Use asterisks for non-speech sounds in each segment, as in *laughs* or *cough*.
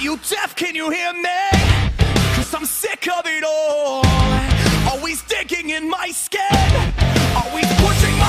you deaf? Can you hear me? Cause I'm sick of it all. Always digging in my skin. Always pushing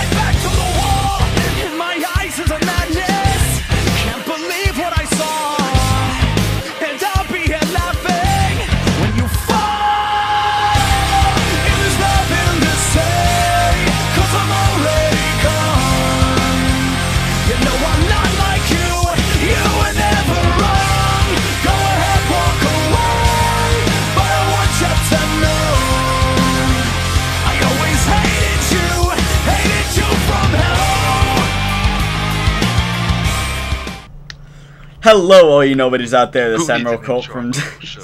Hello, all you nobodies out there. This Who Admiral Colt from to the *laughs* show?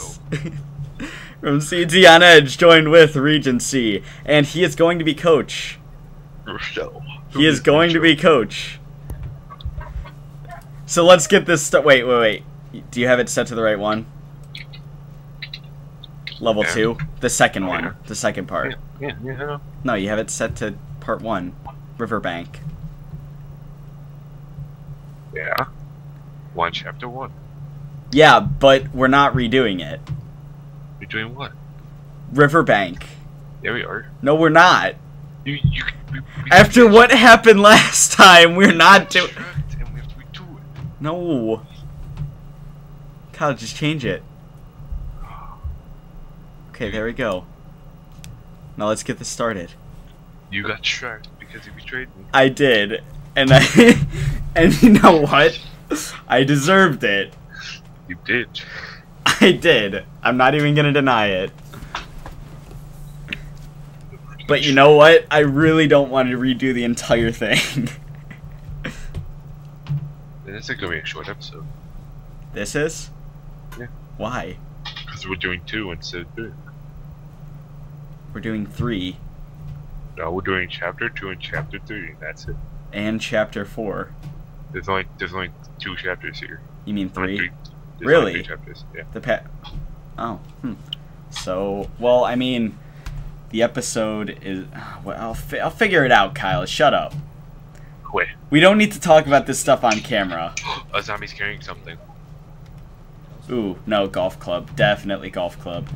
from CT on Edge, joined with Regency, and he is going to be coach. He is going to be coach. So let's get this. St- wait, wait, wait. Do you have it set to the right one? Level Yeah. two, the second Oh, one, yeah. the second part. Yeah, yeah, yeah. No, you have it set to part one, Riverbank. Yeah. One chapter one. Yeah, but we're not redoing it. You're doing what? Riverbank. Yeah, we are. No, we're not. You, you. We, we After what happened last time, we're not doing. We have to redo it. No. Kyle, just change it. Okay, there we go. Now let's get this started. You got tracked because you betrayed me. I did, and I, *laughs* and you know what? *laughs* I deserved it. You did. I did. I'm not even gonna deny it. But you know what? I really don't want to redo the entire thing. *laughs* This is gonna be a short episode this is? Yeah. Why? because we're doing two instead of three. We're doing three No, we're doing chapter two and chapter three. And that's it. and chapter four. There's only there's only two chapters here. You mean three? Only Really? three chapters. Yeah. The pet. Oh. Hmm. So, well, I mean, the episode is. Well, I'll, fi- I'll figure it out, Kyle. Shut up. Wait. We don't need to talk about this stuff on camera. *gasps* A zombie's carrying something. Ooh, no, golf club. Definitely golf club.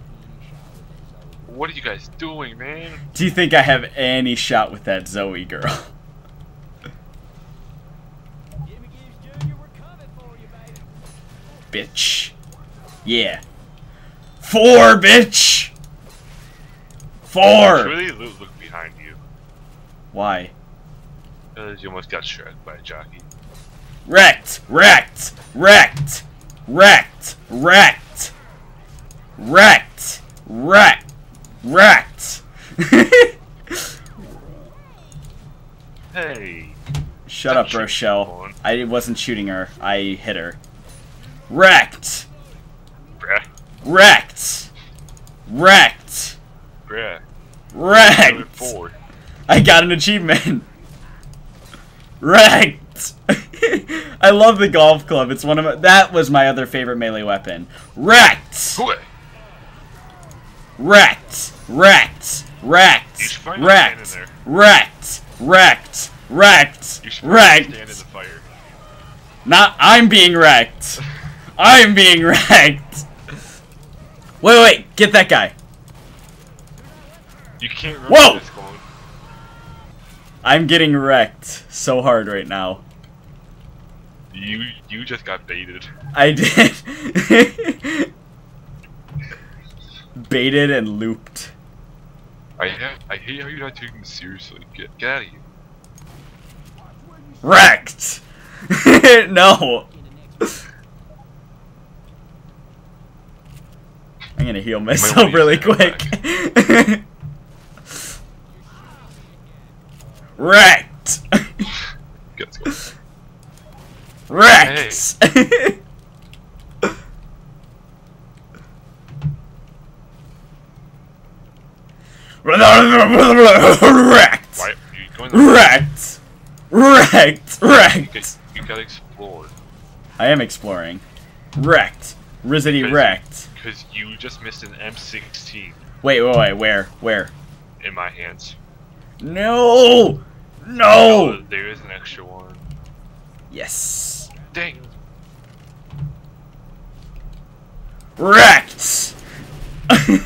What are you guys doing, man? Do you think I have any shot with that Zoey girl? *laughs* bitch. Yeah. Four, bitch! Four! Look behind you. Why? Because you almost got struck by a jockey. Wrecked! Wrecked! Wrecked! Wrecked! Wrecked! Wrecked! Wrecked! Wrecked! *laughs* Hey. Shut up, Rochelle. I wasn't shooting her. I hit her. Wrecked! Bruh. Wrecked! Wrecked! Bruh. Wrecked! I got an achievement. Wrecked. *laughs* I love the golf club. It's one of my, that was my other favorite melee weapon. Wrecked. Wrecked. Wrecked. Wrecked. should find a stand in Wrecked. Wrecked. Wrecked. Wrecked. You should probably stand in the Wrecked. Not I'm being wrecked. *laughs* I'm being wrecked. Wait, wait, get that guy. You can't remember Whoa! this going. I'm getting wrecked so hard right now. You you just got baited. I did. *laughs* Baited and looped. I ha- I hate how you're not taking this seriously. Get get out of here. Wrecked! *laughs* no! I'm gonna heal myself really quick. Wrecked! Let's go. Wrecked! Wrecked! Why you Wrecked! Wrecked! You, Wrecked! you gotta explore. I am exploring. Wrecked. Rizzity wrecked. Because you just missed an M16 Wait, wait, wait, where? Where? in my hands. No! Oh, No! there is an extra one. Yes. Dang. Wrecked! *laughs*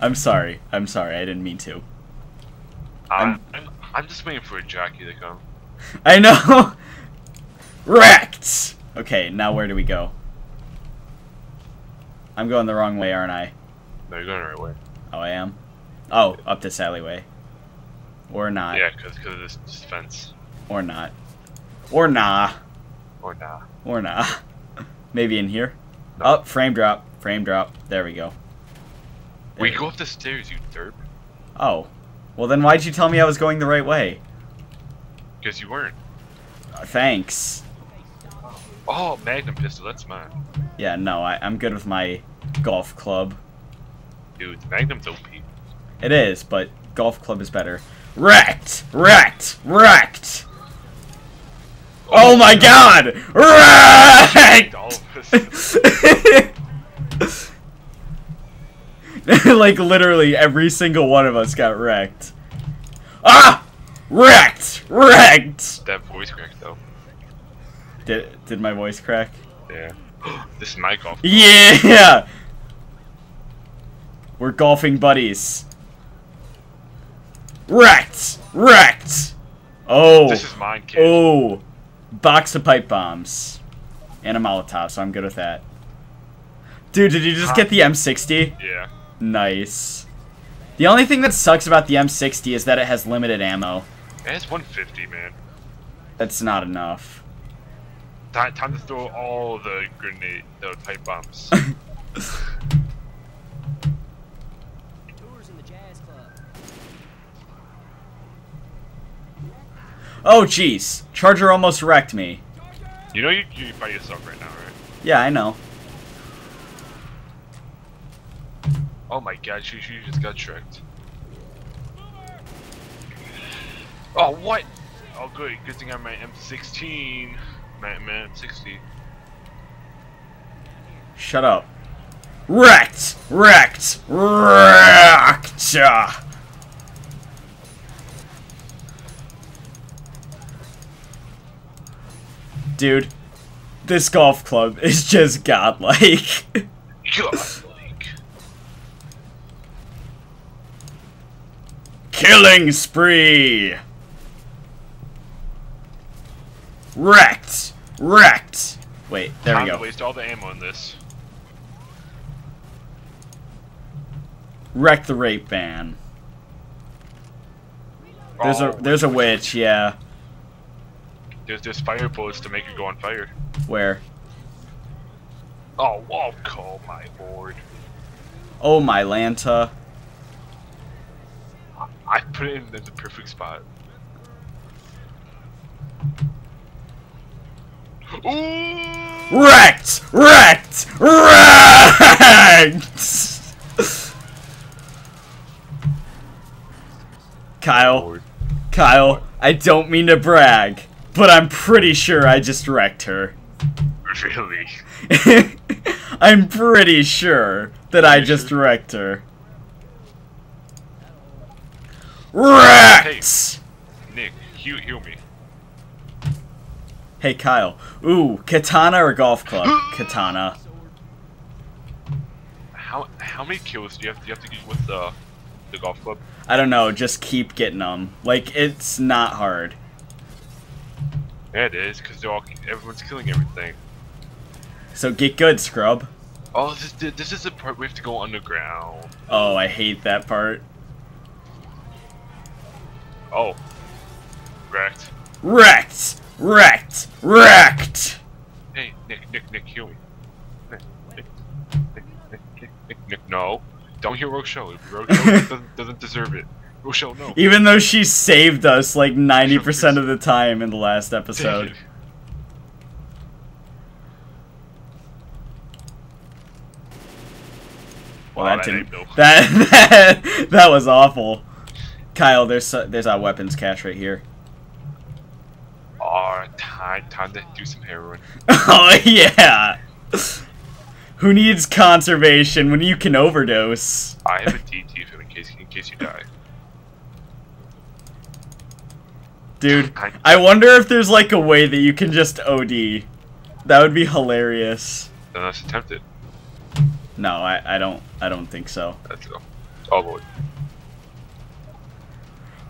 I'm sorry. I'm sorry. I didn't mean to. Ah, I'm, I'm, I'm just waiting for a jockey to come. *laughs* I know! *laughs* Wrecked! Okay, now where do we go? I'm going the wrong way, aren't I? No, you're going the right way. Oh, I am? Oh, up this alleyway. Or not. Yeah, because of this, this fence. Or not. Or nah. Or nah. Or nah. *laughs* Maybe in here? No. Oh, frame drop. Frame drop. There we go. We There. go up the stairs, you derp. Oh. Well, then why'd you tell me I was going the right way? Because you weren't. Uh, thanks. Oh, Magnum pistol, that's mine. Yeah, no, I, I'm good with my golf club. Dude, the Magnum's OP. It is, but golf club is better. Wrecked! Wrecked! Wrecked! Oh my god! Wrecked! All of us. like literally every single one of us got wrecked. Ah! Wrecked! Wrecked! that voice crack, though. Did did my voice crack? Yeah. This is my golf. Yeah! We're golfing buddies. Wrecked! Wrecked! Oh. This is mine, kid. Oh. Box of pipe bombs. And a Molotov, so I'm good with that. Dude, did you just get the M60? Yeah. Nice. The only thing that sucks about the M60 is that it has limited ammo. And it's 150, man. That's not enough. Time, to throw all the grenade, the pipe bombs. Tours in the jazz club. Oh, jeez. Charger almost wrecked me. you know you, you're by yourself right now, right? Yeah, I know. Oh my god, she, she just got tricked. Oh, what? Oh, good. Good thing I'm my M16. My, my M60. Shut up. Wrecked! Wrecked! Wrecked! Dude, this golf club is just godlike. God, *laughs* like. Killing spree! Wrecked! Wrecked! Wait, there time we to go. waste all the ammo in this. Wreck the rape ban. There's Oh, a there's a witch, yeah. There's, there's fire bullets to make it go on fire. Where? Oh, whoa, call my lord. Oh my Lanta. I put it in the perfect spot. Ooh! Wrecked! Wrecked! Wrecked! Kyle, Lord. Kyle, I don't mean to brag, but I'm pretty sure I just wrecked her. Really? *laughs* I'm pretty sure that I just wrecked her. Wrecked! Nick, heal, heal me. Hey Kyle, ooh, katana or golf club? *gasps* Katana. How how many kills do you have? Do you have to get with the the golf club? I don't know, just keep getting them. Like, it's not hard. Yeah, it is because they're all everyone's killing everything. So get good, scrub. Oh, this this is the part we have to go underground. Oh, I hate that part. Oh, wrecked. Wrecked! Wrecked! Wrecked! Hey, Nick, Nick, Nick, heal me. Nick, Nick, Nick, Nick, Nick, Nick, Nick, no. Don't hear Rochelle. Rochelle *laughs* doesn't, doesn't deserve it. Rochelle, no. Even though she saved us like 90% of the time in the last episode. Well, Wow, that that didn't. That, *laughs* that that was awful. Kyle, there's there's our weapons cache right here. Time, time to do some heroin. *laughs* Oh yeah. Who needs conservation when you can overdose? I have a DT for in case in case you die. Dude, I wonder if there's like a way that you can just OD. That would be hilarious. Then let's attempt it. No, I, I don't I don't think so. Go. Oh lord.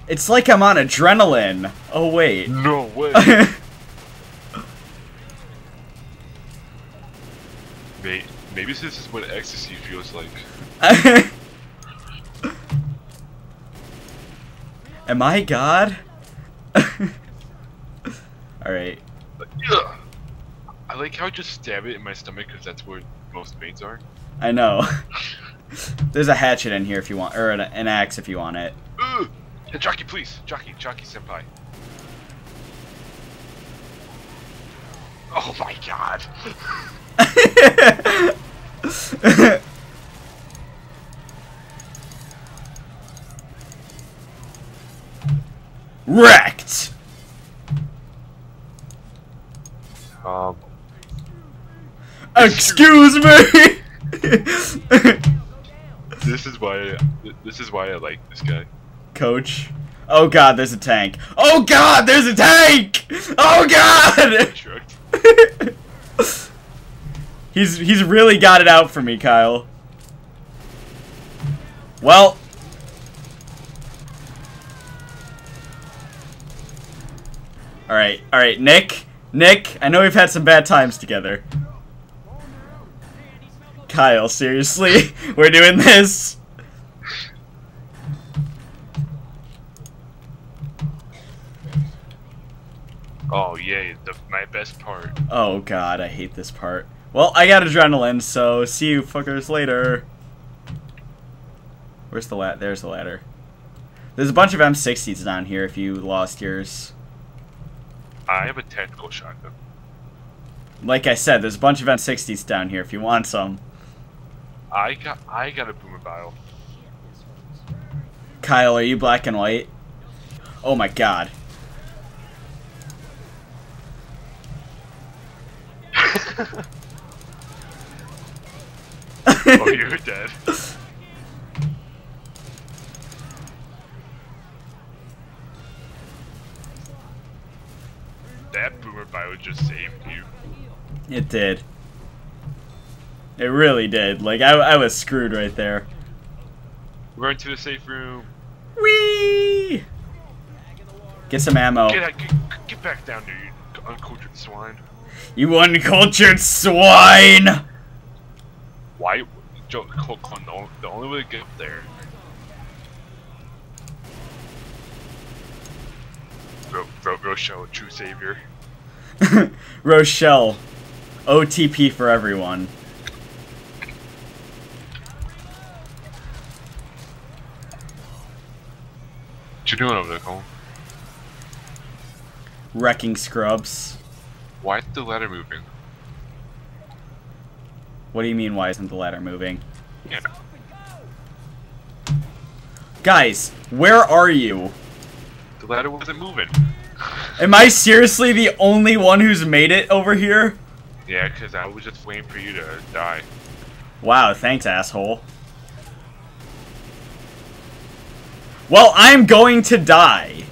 It's like I'm on adrenaline. Oh wait. No way. *laughs* May- Maybe this is what ecstasy feels like. *laughs* Am I God? *laughs* Alright. I like how I just stab it in my stomach because that's where most veins are. I know. *laughs* There's a hatchet in here if you want, or an, an axe if you want it. Yeah, jockey, please. Jockey, jockey senpai. Oh my god. *laughs* Wrecked! Um, Excuse me! *laughs* this is why. This is why I like this guy. Coach. Oh god, there's a tank. Oh god, there's a tank! Oh god! *laughs* He's he's really got it out for me, Kyle. Well. Alright, alright, Nick. Nick, I know we've had some bad times together. Kyle, seriously? *laughs* We're doing this? Oh yay, the, my best part. Oh god, I hate this part. Well, I got adrenaline, so see you fuckers later. Where's the lat? There's the ladder. There's a bunch of M60s down here if you lost yours. I have a tactical shotgun. Like I said, there's a bunch of M60s down here if you want some. I got I got a boomer bile. Kyle, are you black and white? Oh my god. *laughs* oh, you're dead. That boomer bile just saved you. It did. It really did. Like, I, I was screwed right there. We're into the safe room. Whee! Get some ammo. Get, get, get back down there, you uncultured swine. You uncultured swine! Why? Joe, hold on, the only- the only way to get up there. Ro- Ro- Rochelle, true savior. *laughs* Rochelle. OTP for everyone. What you doing over there, Cole? Wrecking scrubs. Why is the ladder moving? What do you mean, why isn't the ladder moving? Yeah. Guys, where are you? The ladder wasn't moving. Am I seriously the only one who's made it over here? Yeah, because I was just waiting for you to die. Wow, thanks, asshole. Well, I'm going to die.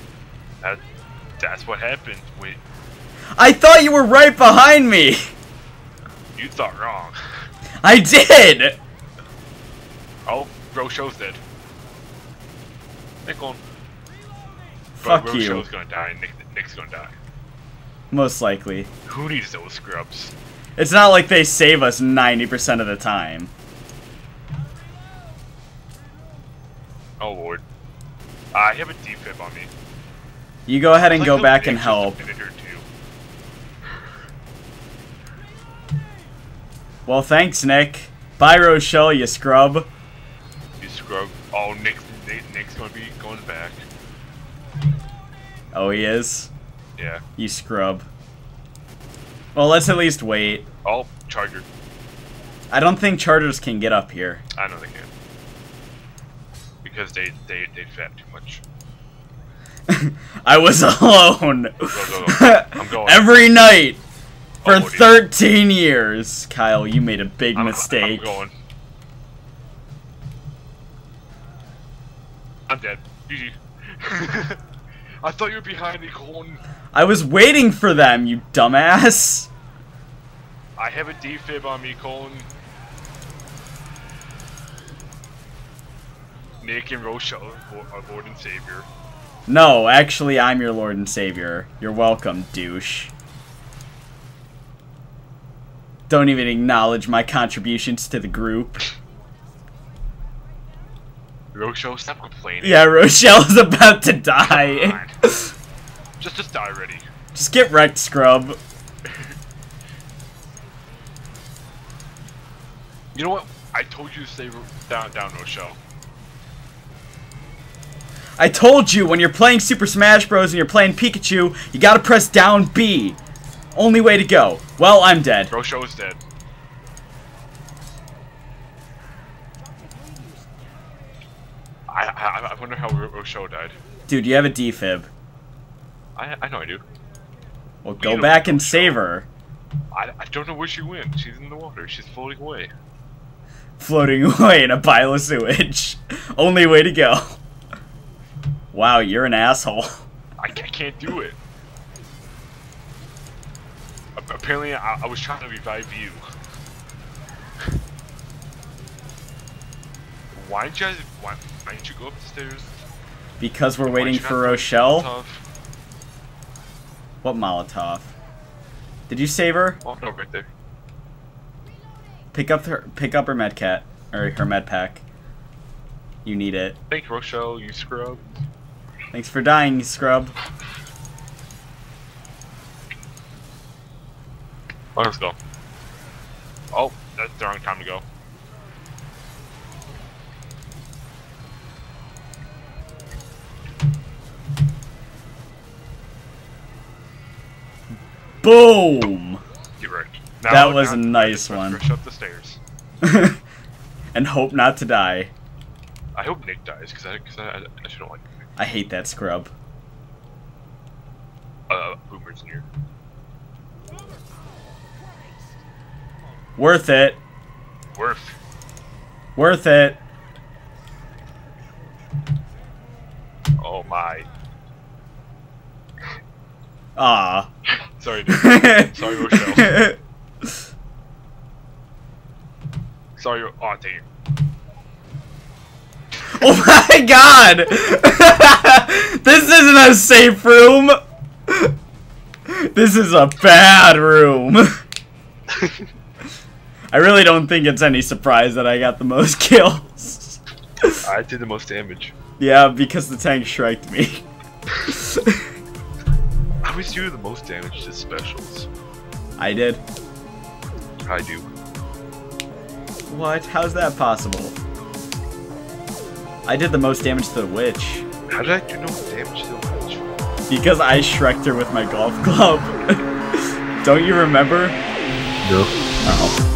That, that's what happened. Wait, I thought you were right behind me. you thought wrong. *laughs* I did. Oh, Rochelle's dead. Nick on. Fuck but you. Rochelle's gonna die. Nick, Nick's gonna die. Most likely. Who needs those scrubs? It's not like they save us 90% of the time. Oh lord. I have a defib on me. You go ahead and Like go back and help. minute or two. Well, thanks, Nick. Bye, Rochelle, you scrub. You scrub. Oh, Nick, Nick, Nick's gonna be going back. Oh, he is? Yeah. You scrub. Well, let's at least wait. Oh, Charger. I don't think chargers can get up here. I know they can. Because they they they fat too much. *laughs* I was *laughs* alone. Go, go, go. I'm going. Every night for Oh, dude. 13 years. Kyle, you made a big I'm, mistake. I'm going. I'm dead. GG. *laughs* I thought you were behind me, Colton. I was waiting for them, you dumbass. I have a defib on me, Colton. Nick and Rochelle are Lord and Savior. No, actually, I'm your Lord and Savior. You're welcome, douche. Don't even acknowledge my contributions to the group. Rochelle, stop complaining. Yeah, Rochelle's about to die. *laughs* Just, just die already. Just get wrecked, scrub. You know what? I told you to stay down, down, Rochelle. I told you when you're playing Super Smash Bros. and you're playing Pikachu, you gotta press down B. Only way to go. Well, I'm dead. Rochelle is dead. I, I, I wonder how Ro- died. Dude, you have a defib. I, I know I do. Well, You go back and save her. I, I don't know where she went. She's in the water. She's floating away. Floating *laughs* away in a pile of sewage. *laughs* Only way to go. Wow, you're an asshole. I, I can't do it. Apparently, I, I was trying to revive you. Why didn't you guys? Why, why didn't you go up the stairs? Because we're waiting for Rochelle. Tough. What Molotov? Did you save her? Oh no, right there. Pick up her pick up her med cat or her med pack. You need it. Thank Rochelle. You scrub. Thanks for dying, you scrub. Oh, let's go. Oh, that's the wrong time to go. Boom! Get wrecked. That was a nice one. Rush up the stairs. *laughs* and hope not to die. I hope Nick dies because I, cause I, I, I don't like Nick. I hate that scrub. Uh, boomers in Worth it. Worth. Worth it. Oh my. Ah. Sorry, dude. Sorry, Rochelle. Sorry, oh. *laughs* Oh my god! *laughs* this isn't a safe room! *laughs* This is a bad room. I really don't think it's any surprise that I got the most *laughs* kills. I did the most damage. yeah, because the tank shriked me. *laughs* I always do the most damage to specials. I did. I do. What? How's that possible? I did the most damage to the witch. How did I do no damage to the witch? Because I shreked her with my golf club. *laughs* Don't you remember? No. Oh.